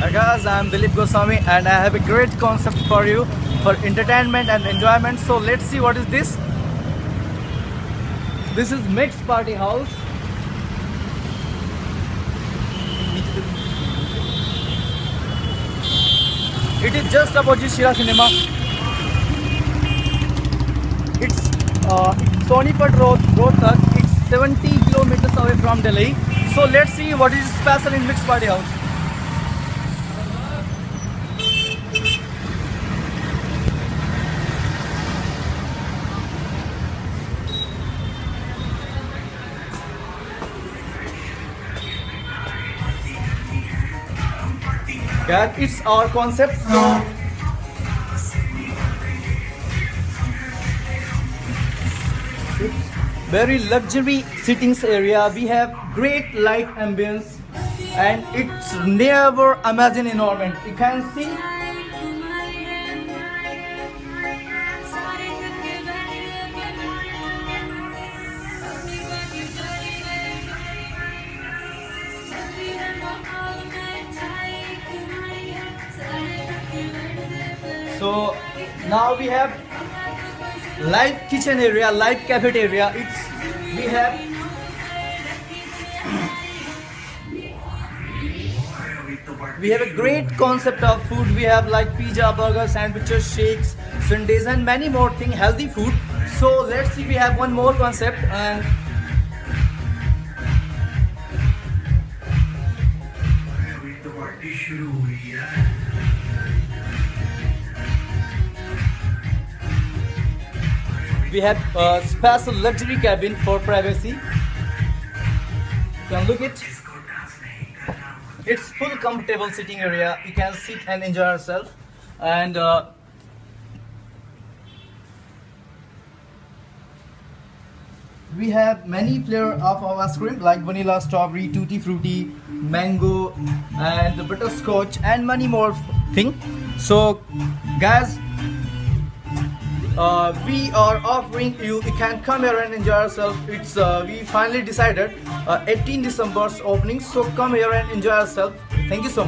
Hi guys, I'm Dileep Goswami and I have a great concept for you for entertainment and enjoyment. So let's see what is this. This is Mixx Party House. It is just opposite Shira Cinema. It's uh, Sonipat Road, Rohtak. It's 70 kilometers away from Delhi. So let's see what is special in Mixx Party House. Yeah, it's our concept. So very luxury sittings area. We have great light ambience and it's never imagine environment. You can see So now we have live kitchen area, live cafeteria. It's we have we have a great concept of food. We have like pizza, burger, sandwiches, shakes, sundaes, and many more things. Healthy food. So let's see. We have one more concept and. we have a uh, special luxury cabin for privacy. You can look it. It's full comfortable sitting area. You can sit and enjoy yourself. And uh, we have many flavor of our ice cream like vanilla, strawberry, tutti frutti, mango, and the butterscotch, and many more thing. So, guys, uh, we are offering you you can come here and enjoy yourself. It's uh, we finally decided uh, 18 december's opening so come here and enjoy yourself. Thank you so much